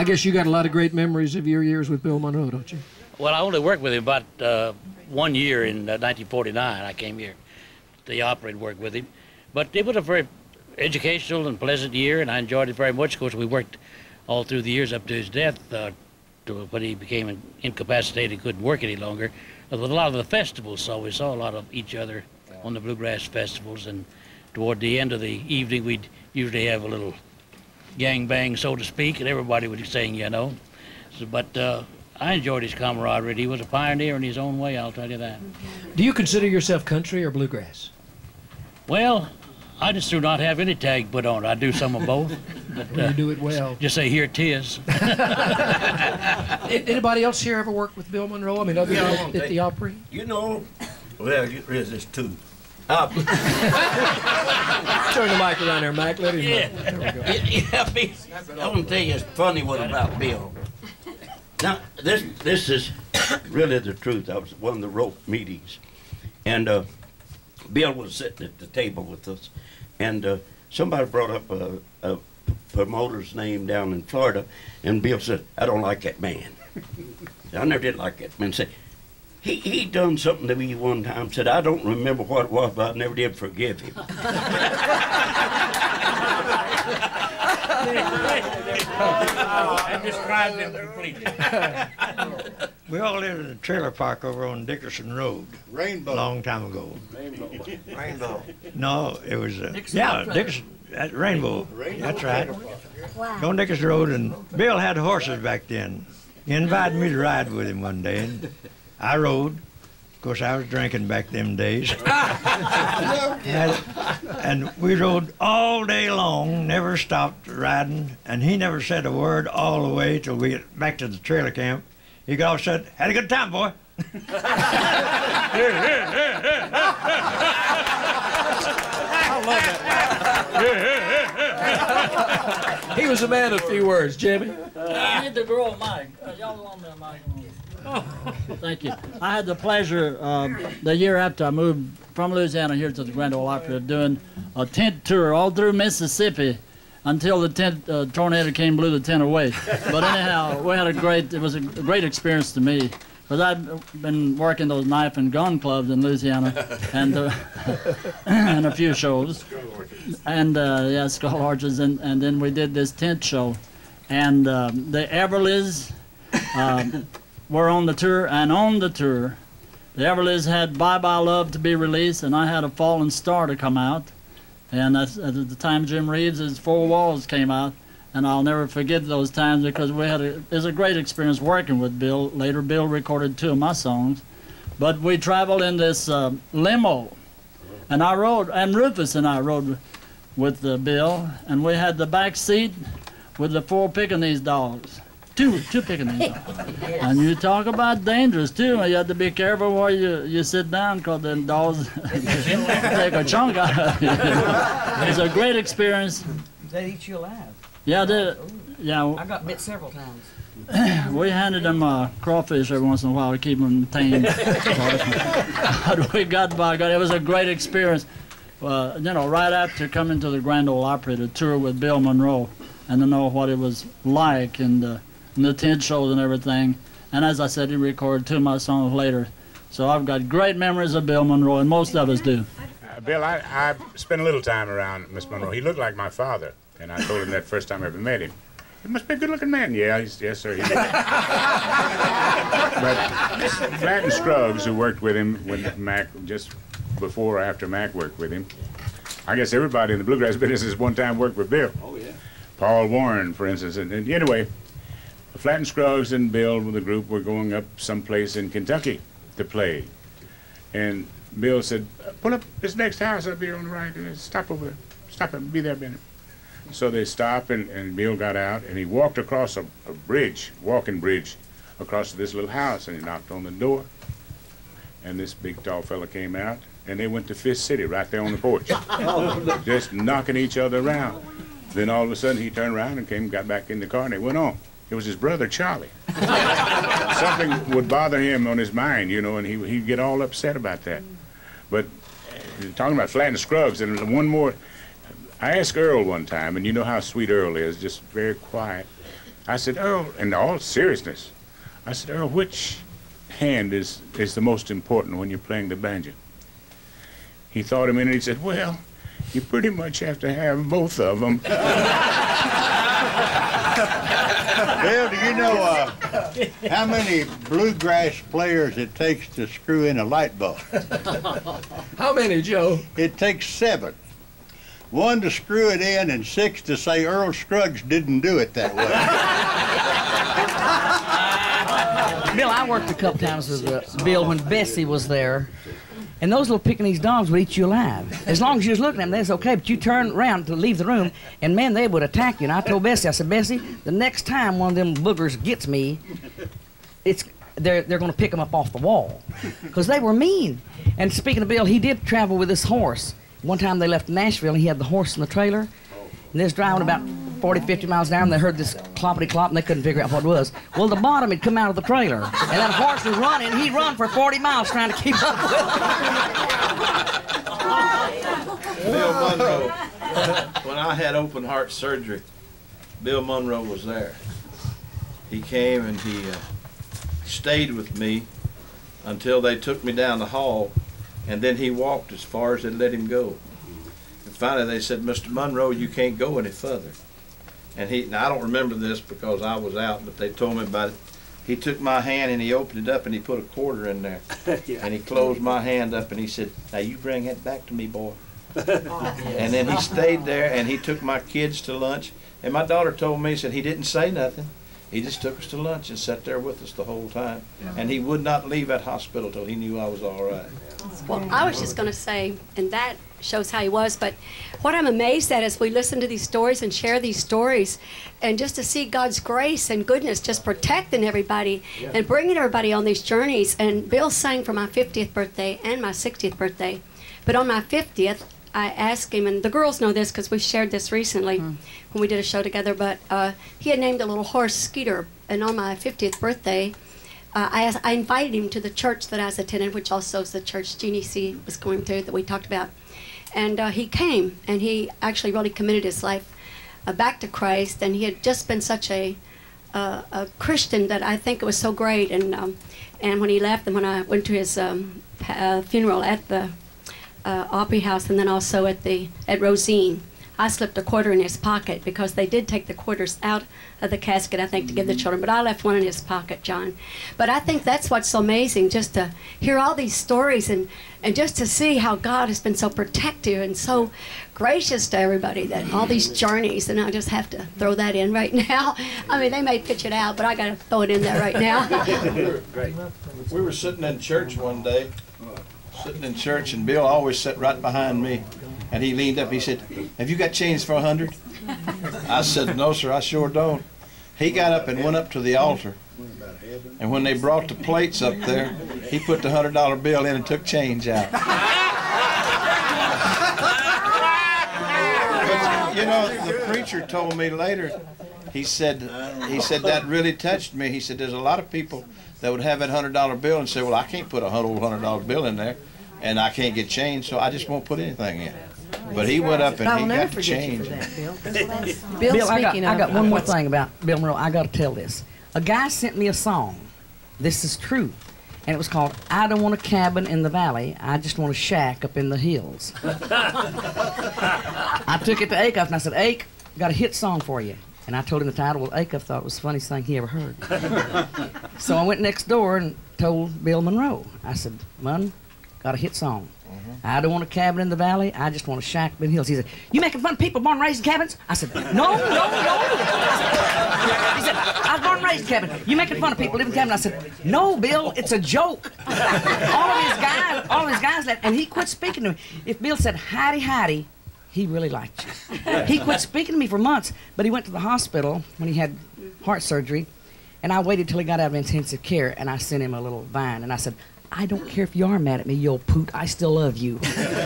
I guess you got a lot of great memories of your years with Bill Monroe, don't you? Well, I only worked with him about uh, one year in uh, 1949. I came here the Opry and worked with him. But it was a very educational and pleasant year, and I enjoyed it very much. Of course, we worked all through the years up to his death, uh, to when he became incapacitated, couldn't work any longer. But with a lot of the festivals, so we saw a lot of each other on the bluegrass festivals, and toward the end of the evening, we'd usually have a little gang bang, so to speak, and everybody was saying, you know. So, but uh, I enjoyed his camaraderie. He was a pioneer in his own way, I'll tell you that. Do you consider yourself country or bluegrass? Well, I just do not have any tag put on. I do some of both. But, uh, you do it well. Just say here it is. Anybody else here ever worked with Bill Monroe? I mean, other yeah, than at the Opry? You know, well, there's this too. Uh, Turn the mic around there, Mike. Let him yeah. There we go. Yeah, yeah, I want to tell you, it's funny what about Bill. Now, this this is really the truth. I was at one of the ROPE meetings, and uh, Bill was sitting at the table with us, and uh, somebody brought up a, a, promoter's name down in Florida, and Bill said, "I don't like that man." I never did like that man. Say, he he done something to me one time. Said, "I don't remember what it was, but I never did forgive him." I described him completely. we all lived in a trailer park over on Dickerson Road. Rainbow. A long time ago. Rainbow. Rainbow. No, it was uh, Dixon yeah Dickerson. That Rainbow. Rainbow. That's right. Wow. On Dickerson Road, and Bill had horses back then. He invited me to ride with him one day, and I rode. Of course, I was drinking back them days. and, and, we rode all day long, never stopped riding, and he never said a word all the way till we get back to the trailer camp. He got off said, had a good time, boy. I love it. he was a man of few words, Jimmy. Uh, I need to grow a mic. Uh, y'all on there, mic. Thank you. I had the pleasure uh, the year after I moved from Louisiana here to the Grand Ole Opry of doing a tent tour all through Mississippi until the tent uh, tornado came blew the tent away. But anyhow, we had a great. It was a great experience to me because I've been working those knife and gun clubs in Louisiana and uh, and a few shows. And uh, yeah, skull arches, and and then we did this tent show, and um, the Everlys. Um, were on the tour, and on the tour, the Everlys had Bye Bye Love to be released, and I had a Falling Star to come out. And at the time Jim Reeves' Four Walls came out, and I'll never forget those times because we had a, it was a great experience working with Bill. Later, Bill recorded two of my songs, but we traveled in this uh, limo, and I rode, and Rufus and I rode with uh, Bill, and we had the back seat with the four Pekingese dogs two two Pekingese. yes. And you talk about dangerous too. You have to be careful where you, you sit down because then dogs take a chunk out of you. it's a great experience. They eat you alive. Yeah, they, yeah. I got bit several times. we handed them uh, crawfish every once in a while to keep them tame. but we got by God. It was a great experience. Uh, you know, right after coming to the Grand Ole Opry to tour with Bill Monroe and to know what it was like and uh, and the tent shows and everything. And as I said, he recorded two of my songs later. So I've got great memories of Bill Monroe, and most of us do. Uh, Bill, I, I spent a little time around Miss Monroe. He looked like my father, and I told him that first time I ever met him. He must be a good-looking man. Yeah, yes, sir. He but Flatt and Scruggs, who worked with him when Mac, just before or after Mac worked with him, I guess everybody in the bluegrass business has one time worked with Bill. Oh, yeah. Paul Warren, for instance. And, and anyway, Flatt and Scruggs and Bill with the group were going up someplace in Kentucky to play. And Bill said, pull up this next house up here on the right and stop over there. Stop and be there a minute. So they stopped and, and Bill got out and he walked across a, a bridge, walking bridge, across to this little house and he knocked on the door. And this big tall fella came out and they went to Fist City right there on the porch. just knocking each other around. Then all of a sudden he turned around and came, got back in the car and they went on. It was his brother Charlie. Something would bother him on his mind, you know, and he, he'd get all upset about that. But uh, talking about Flatt and Scruggs, and one more, I asked Earl one time, and you know how sweet Earl is, just very quiet. I said, Earl, in all seriousness, I said, Earl, which hand is, is the most important when you're playing the banjo? He thought a minute. And he said, Well, you pretty much have to have both of them. Bill, do you know uh, how many bluegrass players it takes to screw in a light bulb? How many, Joe? It takes seven. One to screw it in and six to say Earl Scruggs didn't do it that way. Bill, I worked a couple times with uh, Bill when Bessie was there. And those little Pekingese dogs would eat you alive. As long as you was looking at them, that's okay. But you turn around to leave the room, and man, they would attack you. And I told Bessie, I said, Bessie, the next time one of them boogers gets me, it's they're they're going to pick them up off the wall, because they were mean. And speaking of Bill, he did travel with this horse. One time they left Nashville, and he had the horse in the trailer. And they was driving about 40, 50 miles down, they heard this cloppity clop, and they couldn't figure out what it was. Well, the bottom had come out of the trailer, and that horse was running. He'd run for 40 miles trying to keep up with it. Bill Monroe, when I had open heart surgery, Bill Monroe was there. He came and he uh, stayed with me until they took me down the hall, and then he walked as far as they let him go. And finally they said, Mr. Monroe, you can't go any further. And he, now I don't remember this because I was out, but they told me about it. He took my hand and he opened it up and he put a quarter in there. And he closed my hand up and he said, now you bring that back to me, boy. And then he stayed there and he took my kids to lunch. And my daughter told me, said he didn't say nothing. He just took us to lunch and sat there with us the whole time. And he would not leave that hospital till he knew I was all right. Well, I was just going to say, and that shows how he was, but what I'm amazed at is we listen to these stories and share these stories, and just to see God's grace and goodness just protecting everybody and bringing everybody on these journeys. And Bill sang for my 50th birthday and my 60th birthday. But on my 50th, I asked him, and the girls know this because we shared this recently when we did a show together, but uh, he had named a little horse Skeeter. And on my 50th birthday, uh, I, I invited him to the church that I was attending, which also is the church Jeannie C. was going through that we talked about. And uh, he came, and he actually really committed his life uh, back to Christ. And he had just been such a, a Christian that I think it was so great. And um, and when he left, and when I went to his um, uh, funeral at the uh, Opry House, and then also at the at Rosine. I slipped a quarter in his pocket because they did take the quarters out of the casket, I think, to give the mm-hmm. children. But I left one in his pocket, John. But I think that's what's so amazing, just to hear all these stories and, and just to see how God has been so protective and so gracious to everybody that all these mm-hmm. journeys, and I just have to throw that in right now. I mean, they may pitch it out, but I got to throw it in there right now. We were sitting in church one day, sitting in church, and Bill always sat right behind me. And he leaned up, he said, Have you got change for a hundred? I said, No, sir, I sure don't. He got up and went up to the altar. And when they brought the plates up there, he put the hundred dollar bill in and took change out. You know, the preacher told me later, he said, he said that really touched me. He said, there's a lot of people that would have that hundred dollar bill and say, well, I can't put a hundred dollar bill in there, and I can't get change, so I just won't put anything in. But he went up and I will he never got the forget you change. for that, Bill. Bill, Bill, I got, speaking I of- got one more thing about Bill Monroe. I got to tell this. A guy sent me a song. This is true. And it was called I Don't Want a Cabin in the Valley. I Just Want a Shack Up in the Hills. I took it to Acuff and I said, Ake, got a hit song for you. And I told him the title. Well, Acuff thought it was the funniest thing he ever heard. so I went next door and told Bill Monroe. I said, Mun, got a hit song. I don't want a cabin in the valley. I just want a shack in the hills. He said, "You making fun of people born and raised in cabins?" I said, "No, no, no." He said, "I was born and raised in cabin. You making fun of people living in cabins?" I said, "No, Bill, it's a joke." all of his guys, all his guys left, and he quit speaking to me. If Bill said "Howdy, howdy," he really liked you. He quit speaking to me for months, but he went to the hospital when he had heart surgery, and I waited till he got out of intensive care, and I sent him a little vine, and I said, I don't care if you are mad at me, you old poot. I still love you.